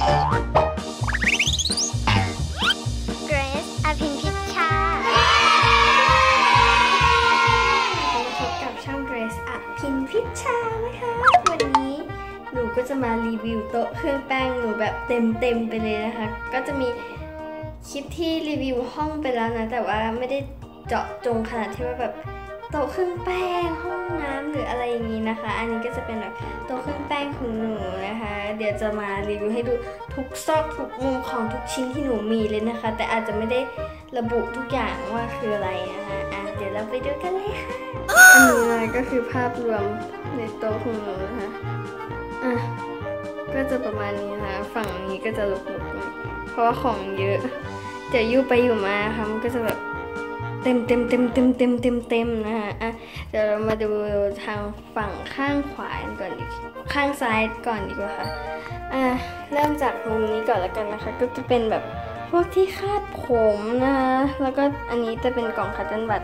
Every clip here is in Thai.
เกรซอภินพิชชาพบกับช่อง Grace อภินพิชชานะคะ วันนี้หนูก็จะมารีวิวโต๊ะเครื่องแป้งหนูแบบเต็มๆไปเลยนะคะ ก็จะมีคลิปที่รีวิวห้องไปแล้วนะ แต่ว่าไม่ได้เจาะจงขนาดที่ว่าแบบ โต๊ะเครื่องแป้งห้องน้ำหรืออะไรอย่างนี้นะคะ อันนี้ก็จะเป็นแบบโต๊ะเครื่องแป้งของหนูนะคะ เดี๋ยวจะมารีวิวให้ดูทุกซอกทุกมุมของทุกชิ้นที่หนูมีเลยนะคะ แต่อาจจะไม่ได้ระบุทุกอย่างว่าคืออะไรนะคะอะเดี๋ยวเราไปดูกันเลยค่ะอันนี้นะก็คือภาพรวมในโต๊ะของหนูนะคะอะก็จะประมาณนี้นะคะฝั่งนี้ก็จะลุกๆหน่อยเพราะว่าของเยอะเดี๋ยวยู่ไปอยู่มาค่ะมันก็จะแบบ เต็มเต็มเต็มเต็มเต็มเต็มเต็มนะคะอะเดี๋ยวเรามาดูทางฝั่งข้างขวากันก่อนดีข้างซ้ายก่อนดีกว่าค่ะอะเริ่มจากมุมนี้ก่อนแล้วกันนะคะ ก็จะเป็นแบบพวกที่คาดผมนะคะแล้วก็อันนี้จะเป็นกล่อง cotton bud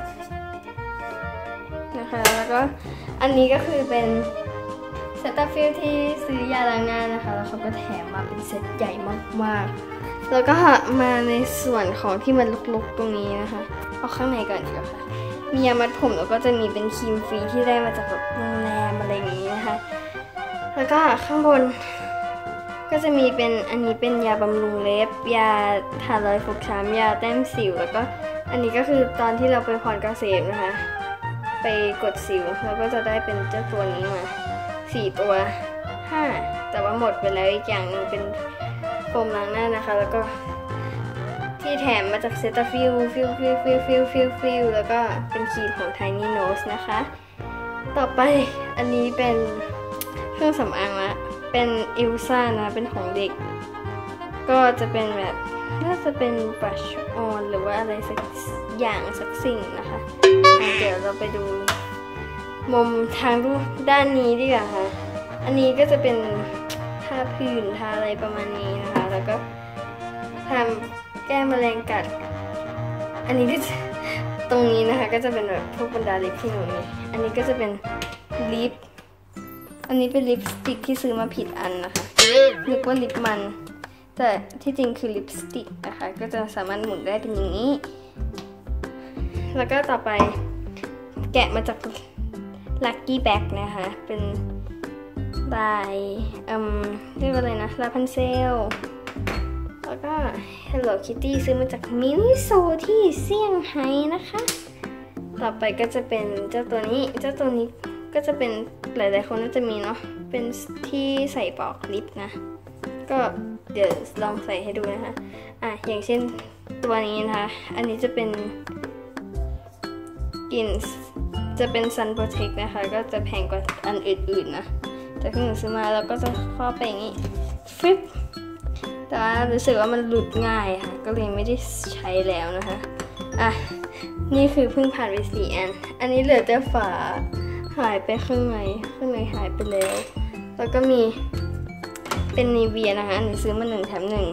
นะคะ แล้วก็อันนี้ก็คือเป็นเซตาฟิลที่ซื้อยาล้างหน้านะคะ แล้วเขาก็แถมมาเป็นเซตใหญ่มากๆ แล้วก็มาในส่วนของที่มันลุกๆตรงนี้นะคะ เอาข้างในก่อนดีกว่าค่ะ มียามัดผมแล้วก็จะมีเป็นครีมฟรีที่ได้มาจากแบบโรงแรมอะไรอย่างนี้นะคะ แล้วก็ข้างบนก็จะมีเป็นอันนี้เป็นยาบำรุงเล็บ ยาทารอยฟกช้ำยาแต้มสิว แล้วก็อันนี้ก็คือตอนที่เราไปผ่อนเกษตรนะคะ ไปกดสิวแล้วก็จะได้เป็นเจ้าตัวนี้มาสี่ตัวห้าแต่ว่าหมดไปแล้วอีกอย่างนึงเป็นโฟมล้างหน้านะคะ แล้วก็ ที่แถมมาจากเซตาฟิลฟิลฟิลฟิลฟิลฟิลฟิลแล้วก็เป็นครีมของ Tiny Nose นะคะ ต่อไปอันนี้เป็นเครื่องสำอางละเป็นเอลซ่านะ เป็นของเด็ก ก็จะเป็นแบบน่าจะเป็น brush on หรือว่าอะไรสักอย่างสักสิ่งนะคะเดี๋ยวเราไปดูมุมทางรูปด้านนี้ดีกว่าค่ะ อันนี้ก็จะเป็นทาผื่นทาอะไรประมาณนี้นะคะ แล้วก็ทำ แก้มแมลงกัด อันนี้ก็จะตรงนี้นะคะก็จะเป็นแบบพวกบรรดาลิปที่หนูมีอันนี้ก็จะเป็นลิป อันนี้เป็นลิปสติกที่ซื้อมาผิดอันนะคะนึกว่าลิปมัน แต่ที่จริงคือลิปสติกนะคะก็จะสามารถหมุนได้เป็นอย่างนี้ แล้วก็ต่อไปแกะมาจาก Lucky Bag นะคะ เป็นลายเอ่มเรียกว่าอะไรนะลาพันเซล แล้วก็ Hello Kitty ซื้อมาจากมินิโซที่เซี่ยงไฮ้นะคะ ต่อไปก็จะเป็นเจ้าตัวนี้ เจ้าตัวนี้ก็จะเป็นหลาย ๆ คนน่าจะมีเนาะ เป็นที่ใส่ปลอกลิปนะ ก็เดี๋ยวลองใส่ให้ดูนะคะ อะ อย่างเช่นตัวนี้นะคะ อันนี้จะเป็นกลิ่นจะเป็น Sun Protect นะคะ ก็จะแพงกว่าอันอื่น ๆ นะ แต่ที่หนูซื้อมาแล้วก็จะครอบไปอย่างนี้ฟิป รู้สึกว่ามันหลุดง่ายค่ะ ก็เลยไม่ได้ใช้แล้วนะคะ อะ นี่คือเพิ่งผ่านไปสี่อัน อันนี้เหลือแต่ฝาหายไปข้างในข้างในหายไปแล้ว แล้วก็มีเป็นนีเวียนะคะ อันนี้ซื้อมาหนึ่งแถมหนึ่ง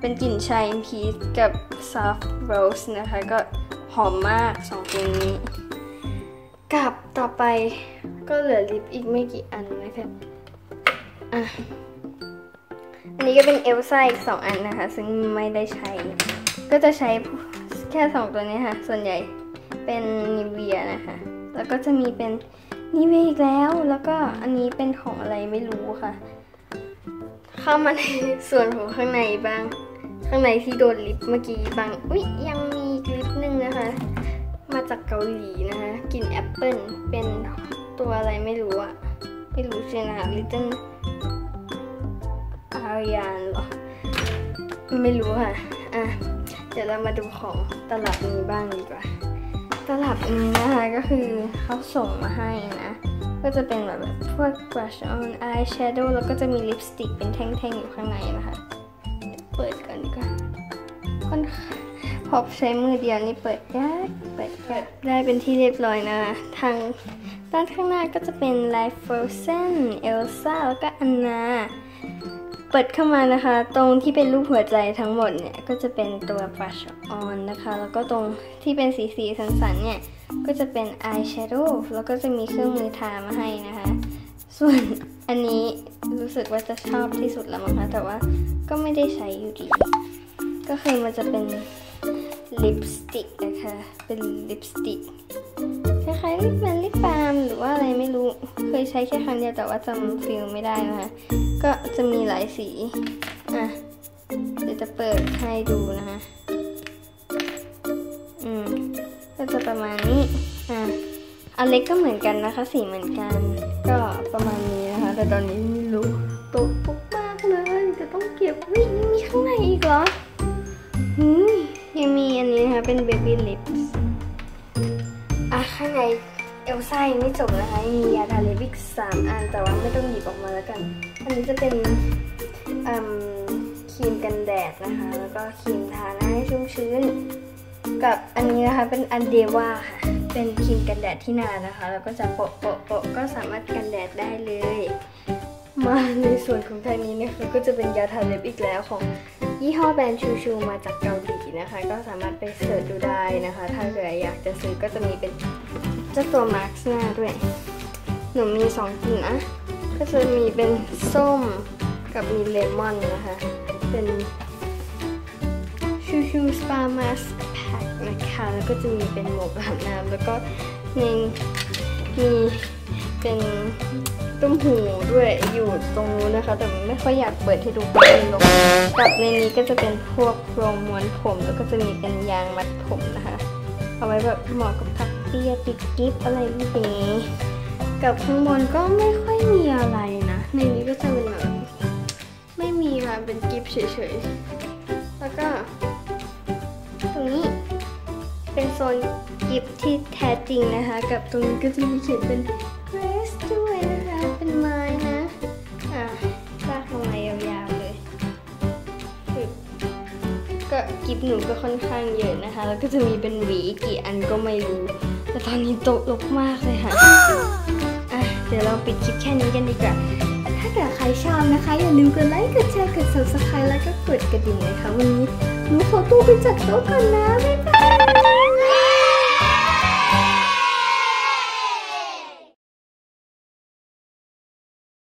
เป็นกลิ่นชายพีชกับ soft rose นะคะ ก็หอมมากสองตัวนี้ กับต่อไปก็เหลือลิปอีกไม่กี่อันนะคะ อะ อันนี้ก็เป็นเอลซ่าอีกสองอันนะคะ ซึ่งไม่ได้ใช้ ก็จะใช้แค่สองตัวนี้ค่ะ ส่วนใหญ่เป็นนิเวียนะคะ แล้วก็จะมีเป็นนิเวียอีกแล้ว แล้วก็อันนี้เป็นของอะไรไม่รู้ค่ะ เข้ามาในส่วนของข้างในบ้าง ข้างในที่โดนลิปเมื่อกี้บาง อุ๊ยยังมีลิปหนึ่งนะคะ มาจากเกาหลีนะคะกลิ่นแอปเปิลเป็นตัวอะไรไม่รู้อะไม่รู้ชื่อนะคะ Little ายานหรอ ไม่รู้ค่ะ อะ เดี๋ยวเรามาดูของตลับนี้บ้างดีกว่า ตลับนี้นะคะก็คือเขาส่งมาให้นะ ก็จะเป็นแบบพวก brush on eye shadow แล้วก็จะมีลิปสติกเป็นแท่งๆอยู่ข้างในนะคะ เปิดกันดีกว่าค่อนพอใช้มือเดียวนี่เปิดยากเปิดเปิดได้เป็นที่เรียบร้อยนะ ทางด้านข้างหน้าก็จะเป็น Life Frozen Elsa แล้วก็อันนา เปิดเข้ามานะคะ ตรงที่เป็นรูปหัวใจทั้งหมดเนี่ยก็จะเป็นตัว brush on นะคะ แล้วก็ตรงที่เป็นสีสีสันๆเนี่ยก็จะเป็น eye shadow แล้วก็จะมีเครื่องมือทามาให้นะคะ ส่วนอันนี้รู้สึกว่าจะชอบที่สุดแล้วมั้งคะแต่ว่าก็ไม่ได้ใช้อยู่ดี ก็คือมันจะเป็นลิปสติกนะคะ เป็นลิปสติกคล้ายๆลิปมันลิปบาล์มหรือว่าอะไรไม่รู้ เคยใช้แค่ครั้งเดียวแต่ว่าจำฟิลไม่ได้นะคะ ก็จะมีหลายสี อะ เดี๋ยวจะเปิดให้ดูนะคะ อืม ก็จะประมาณนี้ อะอันเล็กก็เหมือนกันนะคะ สีเหมือนกัน ก็ประมาณนี้นะคะ แต่ตอนนี้ไม่รู้ตกปุกมากเลยจะต้องเก็บวิยังมีข้างในอีกเหรอหืมยังมีอันนี้นะคะ เป็น baby lips อะข้างใน เอลซ่ายังไม่จบนะคะมียาทาเลิปอีกสามอันแต่ว่าไม่ต้องหยิบออกมาแล้วกัน อันนี้จะเป็นครีมกันแดดนะคะ แล้วก็ครีมทาหน้าให้ชุ่มชื้น กับอันนี้นะคะเป็นอันเดว่าค่ะ เป็นครีมกันแดดที่นานนะคะ แล้วก็จะโปะโปะโปะก็สามารถกันแดดได้เลย มาในส่วนของทางนี้นะคะก็จะเป็นยาทาเล็บอีกแล้วของยี่ห้อแบรนด์ชูชูมาจากเกาหลีนะคะ ก็สามารถไป search ดูได้นะคะ ถ้าเกิดอยากจะซื้อก็จะมีเป็นเจ้าตัวมาสก์หน้าด้วย หนูมีสองกลิ่นนะก็จะมีเป็นส้มกับมีเลมอนนะคะ เป็นชูชูสปามาสแพ็คนะคะแล้วก็จะมีเป็นหมวกอาบน้ำแล้วก็ในมีเป็น ตุ้มหูด้วยอยู่ตรงนู้นนะคะ แต่ไม่ค่อยอยากเปิดให้ดูเพราะมันรกกับในนี้ก็จะเป็นพวกโปรงม้วนผมแล้วก็จะมีเป็นยางมัดผมนะคะ เอาไว้แบบเหมาะกับทักเปียติดกิฟอะไรแบบนี้กับข้างบนก็ไม่ค่อยมีอะไรนะ ในนี้ก็จะเป็นแบบไม่มีมาเป็นกิฟเฉยๆ แล้วก็ตรงนี้เป็นโซนกิฟที่แท้จริงนะคะ กับตรงนี้ก็จะมีเขียนเป็น ก็กิฟหนูก็ค่อนข้างเยอะนะคะ แล้วก็จะมีเป็นหวีกี่อันก็ไม่รู้ แต่ตอนนี้โต๊ะรกมากเลยค่ะอะ เดี๋ยวเราปิดคลิปแค่นี้กันดีกว่า ถ้าเกิดใครชอบนะคะ อย่าลืมกดไลค์ กดแชร์ กด subscribe แล้วก็กดกระดิ่งเลยค่ะวันนี้หนูขอตัวไปจัดโต๊ะก่อนนะ บ๊ายบาย